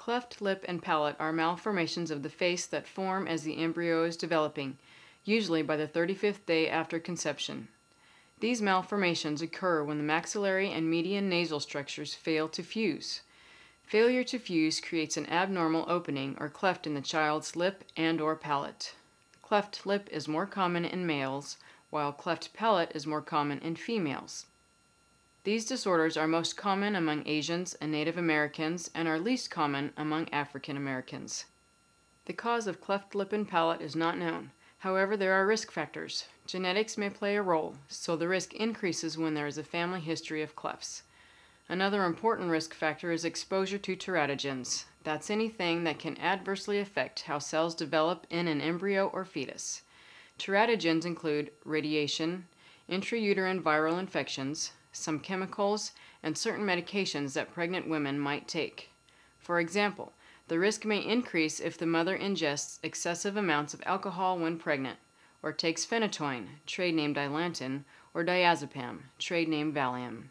Cleft lip and palate are malformations of the face that form as the embryo is developing, usually by the 35th day after conception. These malformations occur when the maxillary and median nasal structures fail to fuse. Failure to fuse creates an abnormal opening or cleft in the child's lip and or palate. Cleft lip is more common in males, while cleft palate is more common in females. These disorders are most common among Asians and Native Americans and are least common among African Americans. The cause of cleft lip and palate is not known. However, there are risk factors. Genetics may play a role, so the risk increases when there is a family history of clefts. Another important risk factor is exposure to teratogens. That's anything that can adversely affect how cells develop in an embryo or fetus. Teratogens include radiation, intrauterine viral infections, some chemicals, and certain medications that pregnant women might take. For example, the risk may increase if the mother ingests excessive amounts of alcohol when pregnant, or takes phenytoin, trade name Dilantin, or diazepam, trade name Valium.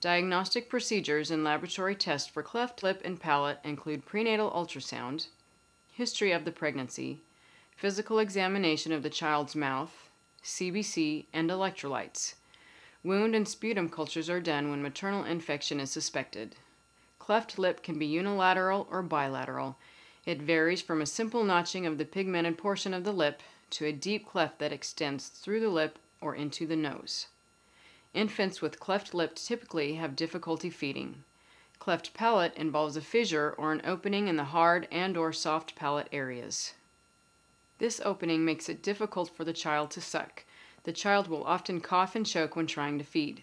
Diagnostic procedures and laboratory tests for cleft lip and palate include prenatal ultrasound, history of the pregnancy, physical examination of the child's mouth, CBC, and electrolytes. Wound and sputum cultures are done when maternal infection is suspected. Cleft lip can be unilateral or bilateral. It varies from a simple notching of the pigmented portion of the lip to a deep cleft that extends through the lip or into the nose. Infants with cleft lip typically have difficulty feeding. Cleft palate involves a fissure or an opening in the hard and or soft palate areas. This opening makes it difficult for the child to suck, the child will often cough and choke when trying to feed.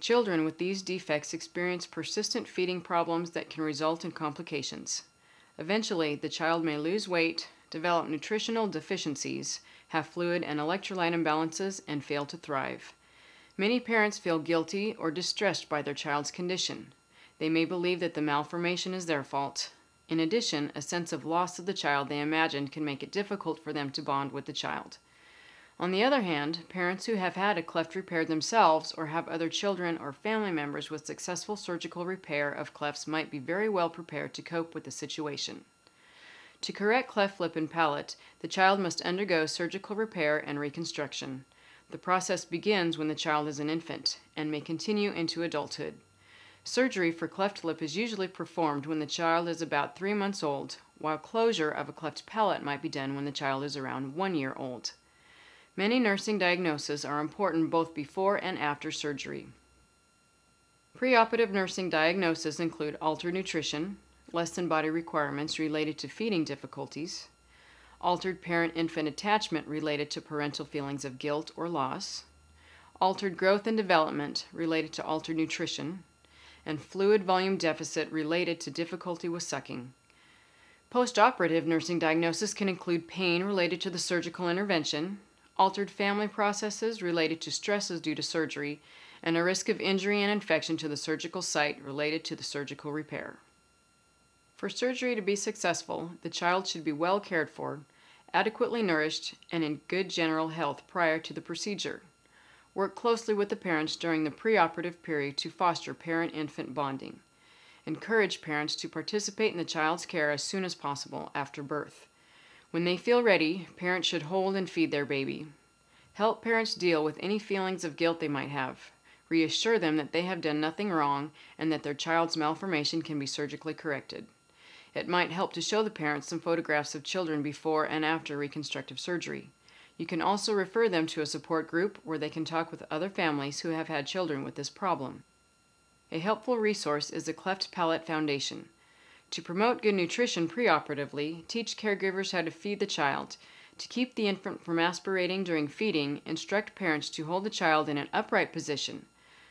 Children with these defects experience persistent feeding problems that can result in complications. Eventually, the child may lose weight, develop nutritional deficiencies, have fluid and electrolyte imbalances, and fail to thrive. Many parents feel guilty or distressed by their child's condition. They may believe that the malformation is their fault. In addition, a sense of loss of the child they imagined can make it difficult for them to bond with the child. On the other hand, parents who have had a cleft repaired themselves or have other children or family members with successful surgical repair of clefts might be very well prepared to cope with the situation. To correct cleft lip and palate, the child must undergo surgical repair and reconstruction. The process begins when the child is an infant and may continue into adulthood. Surgery for cleft lip is usually performed when the child is about three months old, while closure of a cleft palate might be done when the child is around one year old. Many nursing diagnoses are important both before and after surgery. Preoperative nursing diagnoses include altered nutrition, less than body requirements related to feeding difficulties, altered parent infant attachment related to parental feelings of guilt or loss, altered growth and development related to altered nutrition, and fluid volume deficit related to difficulty with sucking. Postoperative nursing diagnosis can include pain related to the surgical intervention, altered family processes related to stresses due to surgery, and a risk of injury and infection to the surgical site related to the surgical repair. For surgery to be successful, the child should be well cared for, adequately nourished, and in good general health prior to the procedure. Work closely with the parents during the preoperative period to foster parent infant bonding. Encourage parents to participate in the child's care as soon as possible after birth. When they feel ready, parents should hold and feed their baby. Help parents deal with any feelings of guilt they might have. Reassure them that they have done nothing wrong and that their child's malformation can be surgically corrected. It might help to show the parents some photographs of children before and after reconstructive surgery. You can also refer them to a support group where they can talk with other families who have had children with this problem. A helpful resource is the Cleft Palate Foundation. To promote good nutrition preoperatively, teach caregivers how to feed the child. To keep the infant from aspirating during feeding, instruct parents to hold the child in an upright position.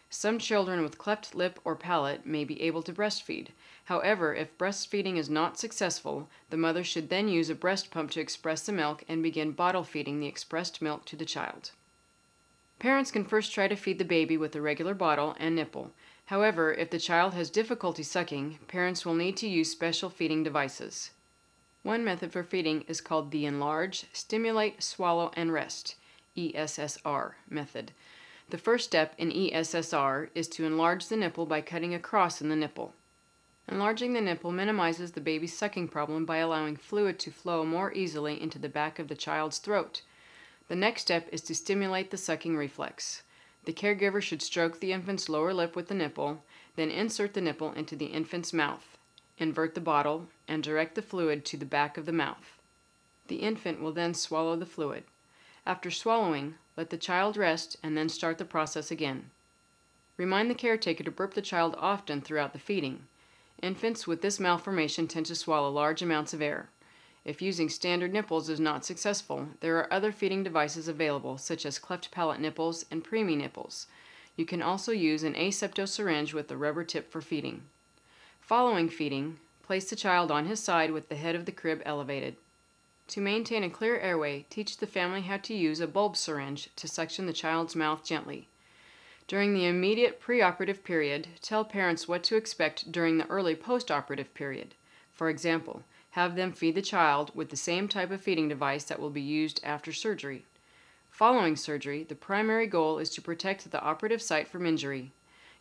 Some children with cleft lip or palate may be able to breastfeed. However, if breastfeeding is not successful, the mother should then use a breast pump to express the milk and begin bottle feeding the expressed milk to the child. Parents can first try to feed the baby with a regular bottle and nipple. However, if the child has difficulty sucking, parents will need to use special feeding devices. One method for feeding is called the Enlarge, Stimulate, Swallow, and Rest ESSR method. The first step in ESSR is to enlarge the nipple by cutting a cross in the nipple. Enlarging the nipple minimizes the baby's sucking problem by allowing fluid to flow more easily into the back of the child's throat. The next step is to stimulate the sucking reflex. The caregiver should stroke the infant's lower lip with the nipple, then insert the nipple into the infant's mouth, invert the bottle, and direct the fluid to the back of the mouth. The infant will then swallow the fluid. After swallowing, let the child rest and then start the process again. Remind the caretaker to burp the child often throughout the feeding. Infants with this malformation tend to swallow large amounts of air. If using standard nipples is not successful, there are other feeding devices available, such as cleft palate nipples and preemie nipples. You can also use an asepto syringe with a rubber tip for feeding. Following feeding, place the child on his side with the head of the crib elevated. To maintain a clear airway, teach the family how to use a bulb syringe to suction the child's mouth gently. During the immediate preoperative period, tell parents what to expect during the early postoperative period. For example, have them feed the child with the same type of feeding device that will be used after surgery. Following surgery, the primary goal is to protect the operative site from injury.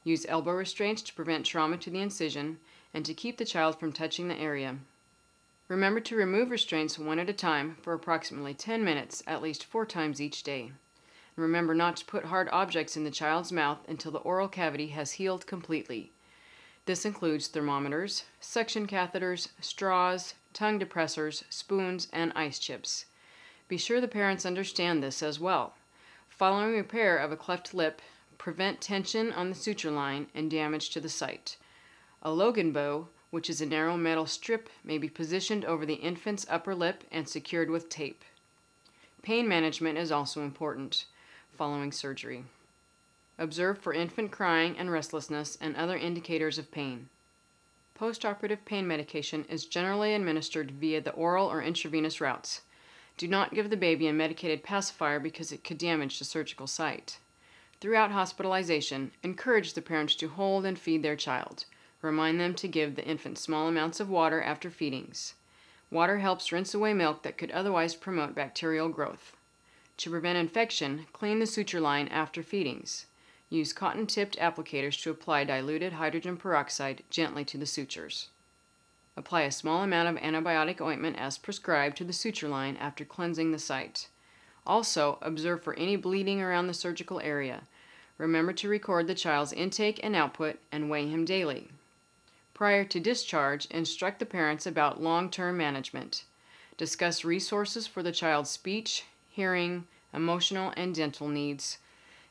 Use elbow restraints to prevent trauma to the incision and to keep the child from touching the area. Remember to remove restraints one at a time for approximately 10 minutes at least four times each day. remember not to put hard objects in the child's mouth until the oral cavity has healed completely. This includes thermometers, suction catheters, straws, tongue depressors, spoons, and ice chips. Be sure the parents understand this as well. Following repair of a cleft lip, prevent tension on the suture line and damage to the site. A Logan bow which is a narrow metal strip, may be positioned over the infant's upper lip and secured with tape. Pain management is also important following surgery. Observe for infant crying and restlessness and other indicators of pain. Postoperative pain medication is generally administered via the oral or intravenous routes. Do not give the baby a medicated pacifier because it could damage the surgical site. Throughout hospitalization, encourage the parents to hold and feed their child. Remind them to give the infant small amounts of water after feedings. Water helps rinse away milk that could otherwise promote bacterial growth. To prevent infection, clean the suture line after feedings. Use cotton tipped applicators to apply diluted hydrogen peroxide gently to the sutures. Apply a small amount of antibiotic ointment as prescribed to the suture line after cleansing the site. Also, observe for any bleeding around the surgical area. Remember to record the child's intake and output and weigh him daily. Prior to discharge, instruct the parents about long term management. Discuss resources for the child's speech, hearing, emotional, and dental needs.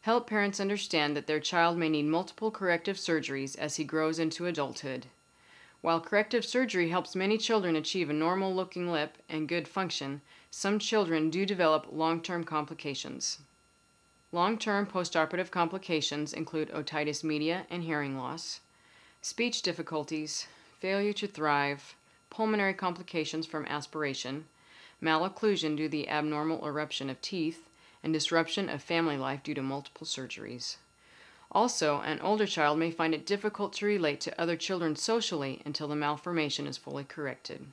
Help parents understand that their child may need multiple corrective surgeries as he grows into adulthood. While corrective surgery helps many children achieve a normal looking lip and good function, some children do develop long term complications. Long term postoperative complications include otitis media and hearing loss speech difficulties, failure to thrive, pulmonary complications from aspiration, malocclusion due to the abnormal eruption of teeth, and disruption of family life due to multiple surgeries. Also, an older child may find it difficult to relate to other children socially until the malformation is fully corrected.